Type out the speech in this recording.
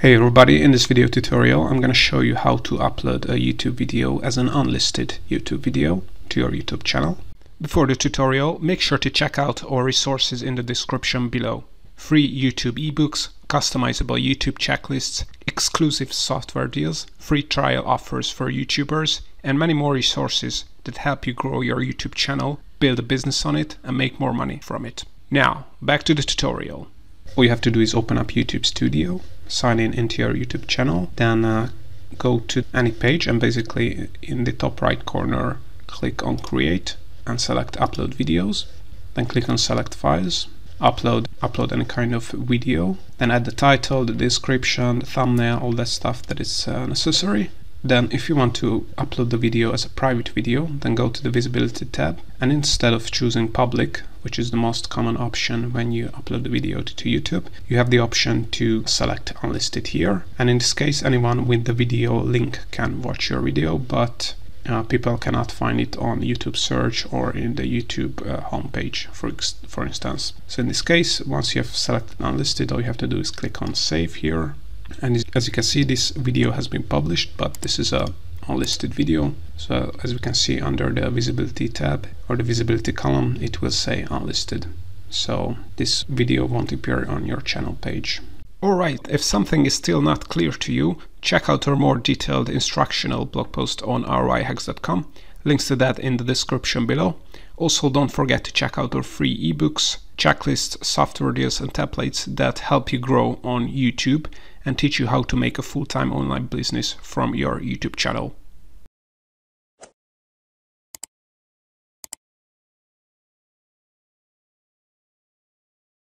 Hey everybody, in this video tutorial I'm going to show you how to upload a YouTube video as an unlisted YouTube video to your YouTube channel. Before the tutorial, make sure to check out our resources in the description below. Free YouTube ebooks, customizable YouTube checklists, exclusive software deals, free trial offers for YouTubers, and many more resources that help you grow your YouTube channel, build a business on it, and make more money from it. Now, back to the tutorial. All you have to do is open up YouTube Studio, sign in into your YouTube channel, then uh, go to any page and basically in the top right corner click on create and select upload videos. Then click on select files upload upload any kind of video. Then add the title the description the thumbnail all that stuff that is uh, necessary then if you want to upload the video as a private video, then go to the visibility tab and instead of choosing public, which is the most common option when you upload the video to, YouTube, you have the option to select unlisted here. And in this case, anyone with the video link can watch your video, but uh, people cannot find it on YouTube search or in the YouTube uh, homepage, for, for instance. So in this case, once you have selected unlisted, all you have to do is click on save here and as you can see this video has been published but this is a unlisted video. So as we can see under the visibility tab or the visibility column it will say unlisted. So this video won't appear on your channel page. Alright, if something is still not clear to you, check out our more detailed instructional blog post on roihacks.com. Links to that in the description below. Also, don't forget to check out our free ebooks, checklists, software deals, and templates that help you grow on YouTube and teach you how to make a full-time online business from your YouTube channel.